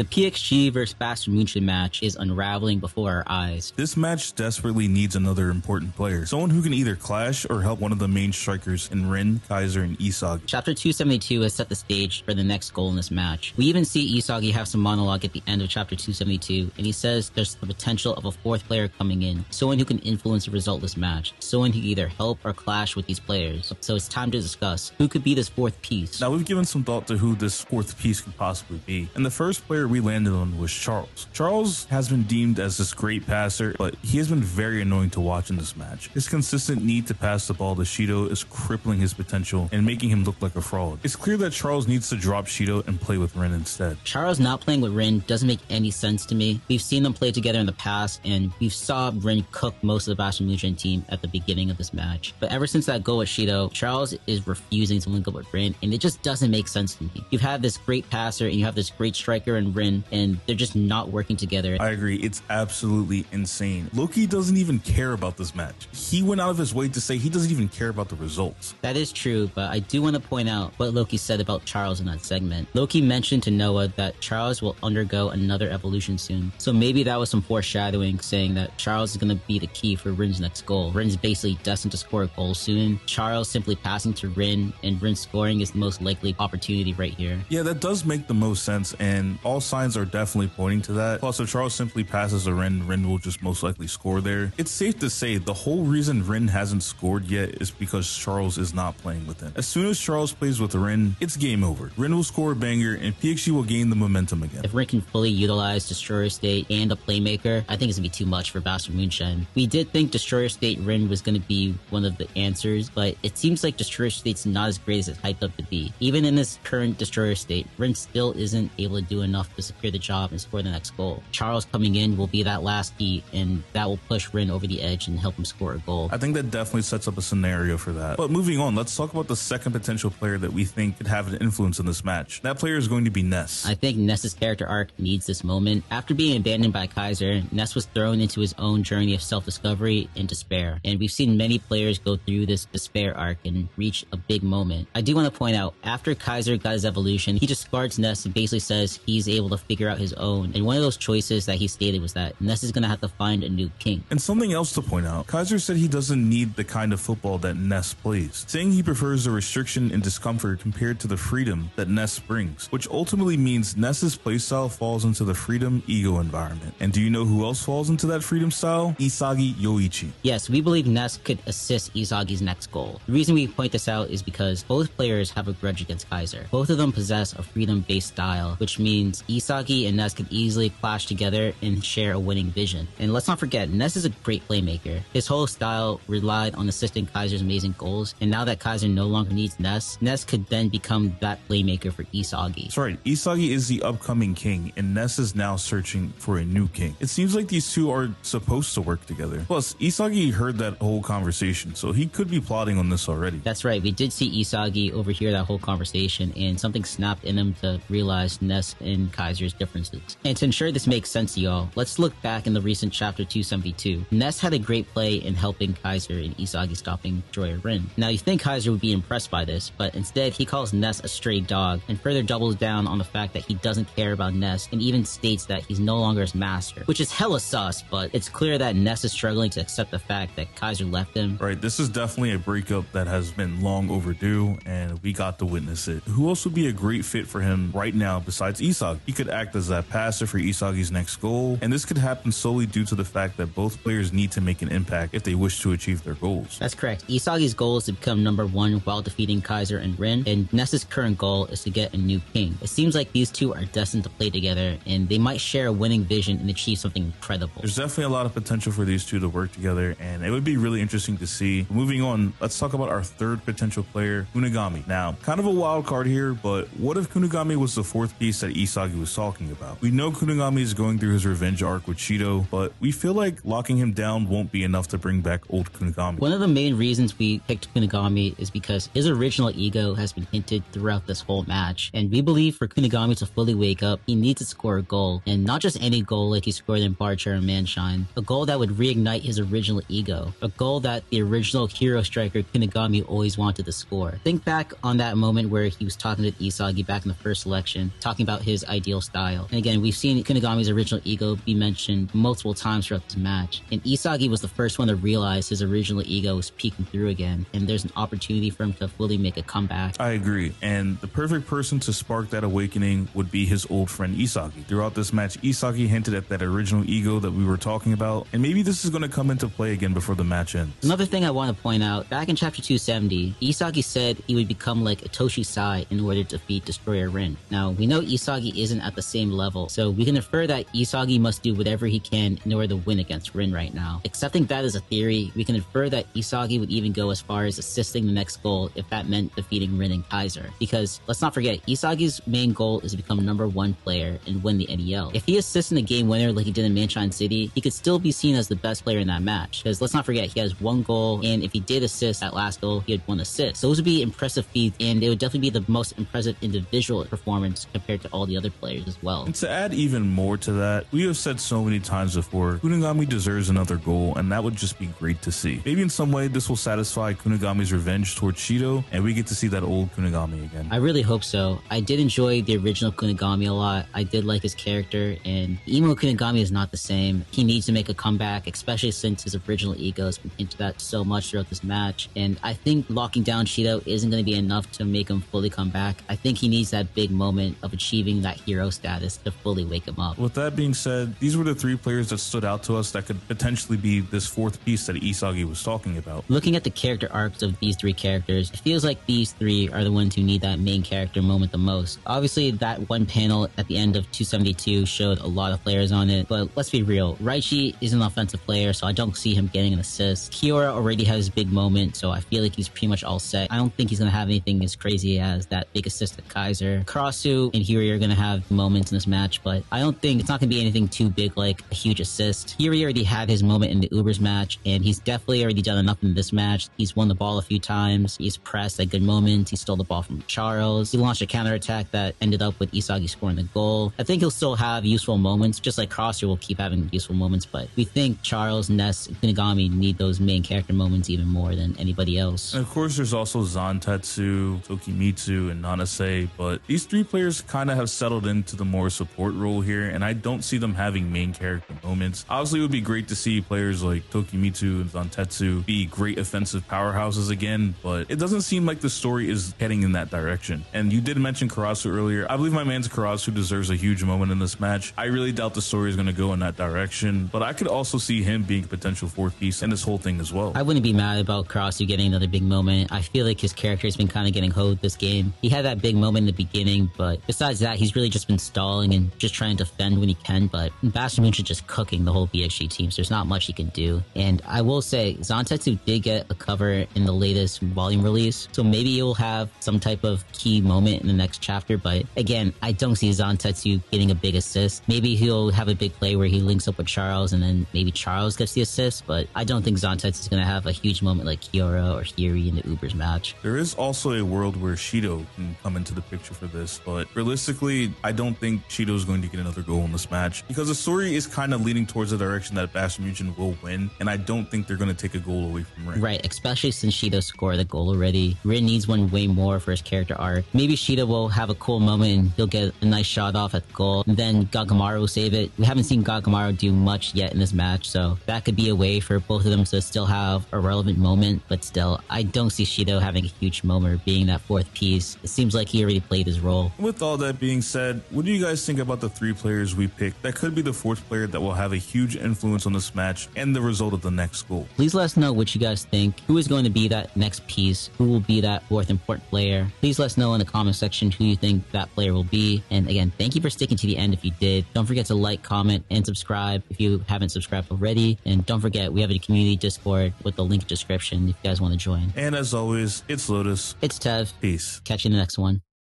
The PXG versus Bastard Munchen match is unraveling before our eyes. This match desperately needs another important player. Someone who can either clash or help one of the main strikers in Rin, Kaiser, and Isagi. Chapter 272 has set the stage for the next goal in this match. We even see Isagi have some monologue at the end of Chapter 272, and he says there's the potential of a fourth player coming in, someone who can influence the result of this match, someone who can either help or clash with these players. So it's time to discuss who could be this fourth piece. Now we've given some thought to who this fourth piece could possibly be, and the first player we landed on was Charles. Charles has been deemed as this great passer, but he has been very annoying to watch in this match. His consistent need to pass the ball to Shido is crippling his potential and making him look like a fraud. It's clear that Charles needs to drop Shido and play with Rin instead. Charles not playing with Rin doesn't make any sense to me. We've seen them play together in the past, and we've saw Rin cook most of the Bastard Munchen team at the beginning of this match. But ever since that goal with Shido, Charles is refusing to link up with Rin, and it just doesn't make sense to me. You have had this great passer, and you have this great striker in Rin, and they're just not working together. I agree. It's absolutely insane. Loki doesn't even care about this match. He went out of his way to say he doesn't even care about the results. That is true, but I do want to point out what Loki said about Charles in that segment. Loki mentioned to Noa that Charles will undergo another evolution soon. So maybe that was some foreshadowing saying that Charles is going to be the key for Rin's next goal. Rin's basically destined to score a goal soon. Charles simply passing to Rin and Rin scoring is the most likely opportunity right here. Yeah, that does make the most sense, and all signs are definitely pointing to that. Plus, if Charles simply passes to Rin, Rin will just most likely score there. It's safe to say the whole reason Rin hasn't scored yet is because Charles is not playing with him. As soon as Charles plays with Rin, it's game over. Rin will score a banger, and PXG will gain the momentum again. If Rin can fully utilize Destroyer State and a playmaker, I think it's gonna be too much for Bastard Munchen. We did think Destroyer State Rin was gonna be one of the answers, but it seems like Destroyer State's not as great as it's hyped up to be. Even in this current Destroyer State, Rin still isn't able to do enough to secure the job and score the next goal. Charles coming in will be that last key, and that will push Rin over the edge and help him score a goal. I think that definitely sets up a scenario for that. But moving on, let's talk about the second potential player that we think could have an influence in this match. That player is going to be Ness. I think Ness's character arc needs this moment. After being abandoned by Kaiser, Ness was thrown into his own journey of self-discovery and despair. And we've seen many players go through this despair arc and reach a big moment. I do want to point out, after Kaiser got his evolution, he discards Ness and basically says he's able to figure out his own. And one of those choices that he stated was that Ness is going to have to find a new king. And something else to point out, Kaiser said he doesn't need the kind of football that Ness plays, saying he prefers the restriction and discomfort compared to the freedom that Ness brings, which ultimately means Ness's playstyle falls into the freedom ego environment. And do you know who else falls into that freedom style? Isagi Yoichi. Yes, we believe Ness could assist Isagi's next goal. The reason we point this out is because both players have a grudge against Kaiser. Both of them possess a freedom-based style, which means Isagi and Ness could easily clash together and share a winning vision. And let's not forget, Ness is a great playmaker. His whole style relied on assisting Kaiser's amazing goals, and now that Kaiser no longer needs Ness, Ness could then become that playmaker for Isagi. That's right, Isagi is the upcoming king, and Ness is now searching for a new king. It seems like these two are supposed to work together. Plus, Isagi heard that whole conversation, so he could be plotting on this already. That's right, we did see Isagi overhear that whole conversation, and something snapped in him to realize Ness and Differences. And to ensure this makes sense to y'all, let's look back in the recent chapter 272. Ness had a great play in helping Kaiser and Isagi stopping Joya Rin. Now you think Kaiser would be impressed by this, but instead he calls Ness a stray dog and further doubles down on the fact that he doesn't care about Ness and even states that he's no longer his master, which is hella sus, but it's clear that Ness is struggling to accept the fact that Kaiser left him. Right, this is definitely a breakup that has been long overdue, and we got to witness it. Who else would be a great fit for him right now besides Isagi? Could act as that passer for Isagi's next goal, and this could happen solely due to the fact that both players need to make an impact if they wish to achieve their goals. That's correct. Isagi's goal is to become number one while defeating Kaiser and Rin, and Ness's current goal is to get a new king. It seems like these two are destined to play together, and they might share a winning vision and achieve something incredible. There's definitely a lot of potential for these two to work together, and it would be really interesting to see. Moving on, let's talk about our third potential player, Kunigami. Now, kind of a wild card here, but what if Kunigami was the fourth piece that Isagi was talking about? We know Kunigami is going through his revenge arc with Shido, but we feel like locking him down won't be enough to bring back old Kunigami. One of the main reasons we picked Kunigami is because his original ego has been hinted throughout this whole match, and we believe for Kunigami to fully wake up, he needs to score a goal, and not just any goal like he scored in Barcha and Manshine, a goal that would reignite his original ego, a goal that the original hero striker Kunigami always wanted to score. Think back on that moment where he was talking to Isagi back in the first selection, talking about his ideal style. And again, we've seen Kunigami's original ego be mentioned multiple times throughout this match. And Isagi was the first one to realize his original ego was peeking through again, and there's an opportunity for him to fully make a comeback. I agree. And the perfect person to spark that awakening would be his old friend Isagi. Throughout this match, Isagi hinted at that original ego that we were talking about, and maybe this is going to come into play again before the match ends. Another thing I want to point out back in chapter 270, Isagi said he would become like Itoshi Sae in order to defeat Destroyer Rin. Now, we know Isagi isn't at the same level, so we can infer that Isagi must do whatever he can in order to win against Rin right now. Accepting that as a theory, we can infer that Isagi would even go as far as assisting the next goal if that meant defeating Rin and Kaiser. Because let's not forget, Isagi's main goal is to become number one player and win the NEL. If he assists in the game winner like he did in Manshine City, he could still be seen as the best player in that match. Because let's not forget, he has one goal, and if he did assist that last goal, he had one assist. So those would be impressive feats, and it would definitely be the most impressive individual performance compared to all the other players as well. And to add even more to that, we have said so many times before, Kunigami deserves another goal, and that would just be great to see. Maybe in some way this will satisfy Kunigami's revenge towards Shido, and we get to see that old Kunigami again. I really hope so. I did enjoy the original Kunigami a lot. I did like his character, and Emo Kunigami is not the same. He needs to make a comeback, especially since his original ego has been hinted at so much throughout this match. And I think locking down Shido isn't going to be enough to make him fully come back. I think he needs that big moment of achieving that hero status to fully wake him up. With that being said, these were the three players that stood out to us that could potentially be this fourth piece that Isagi was talking about. Looking at the character arcs of these three characters, it feels like these three are the ones who need that main character moment the most. Obviously, that one panel at the end of 272 showed a lot of players on it, but let's be real. Raichi is an offensive player, so I don't see him getting an assist. Kiora already has his big moment, so I feel like he's pretty much all set. I don't think he's going to have anything as crazy as that big assist at Kaiser. Karasu and Hiori are going to have moments in this match, but I don't think it's not going to be anything too big like a huge assist. Hiori already had his moment in the Ubers match, and he's definitely already done enough in this match. He's won the ball a few times. He's pressed at good moments. He stole the ball from Charles. He launched a counterattack that ended up with Isagi scoring the goal. I think he'll still have useful moments, just like Karasu will keep having useful moments, but we think Charles, Ness, and Kunigami need those main character moments even more than anybody else. And of course, there's also Zantetsu, Tokimitsu, and Nanase, but these three players kind of have settled into the more support role here, and I don't see them having main character moments. Obviously, it would be great to see players like Tokimitsu and Zantetsu be great offensive powerhouses again, but it doesn't seem like the story is heading in that direction. And you did mention Karasu earlier. I believe my man's Karasu deserves a huge moment in this match. I really doubt the story is going to go in that direction, but I could also see him being a potential fourth piece in this whole thing as well. I wouldn't be mad about Karasu getting another big moment. I feel like his character has been kind of getting hoed this game. He had that big moment in the beginning, but besides that, he's really just been stalling and just trying to defend when he can. But Mooch is just cooking the whole PXG team, so there's not much he can do. And I will say, Zantetsu did get a cover in the latest volume release, so maybe he'll have some type of key moment in the next chapter. But again, I don't see Zantetsu getting a big assist. Maybe he'll have a big play where he links up with Charles and then maybe Charles gets the assist, but I don't think Zantetsu is going to have a huge moment like Kiora or Hiori in the Ubers match. There is also a world where Shido can come into the picture for this, but realistically, I don't think Shido is going to get another goal in this match because the story is kind of leaning towards the direction that Mugen will win, and I don't think they're going to take a goal away from Rin. Right, especially since Shido scored the goal already. Rin needs one way more for his character arc. Maybe Shido will have a cool moment and he'll get a nice shot off at the goal, and then Gagamaru will save it. We haven't seen Gagamaru do much yet in this match, so that could be a way for both of them to still have a relevant moment, but still, I don't see Shido having a huge moment or being that fourth piece. It seems like he already played his role. With all that being said, what do you guys think about the three players we picked that could be the fourth player that will have a huge influence on this match and the result of the next goal? Please let us know what you guys think. Who is going to be that next piece? Who will be that fourth important player? Please let us know in the comment section who you think that player will be. And again, thank you for sticking to the end if you did. Don't forget to like, comment, and subscribe if you haven't subscribed already. And don't forget, we have a community Discord with the link description if you guys want to join. And as always, it's Lotus. It's Tev. Peace. Catch you in the next one.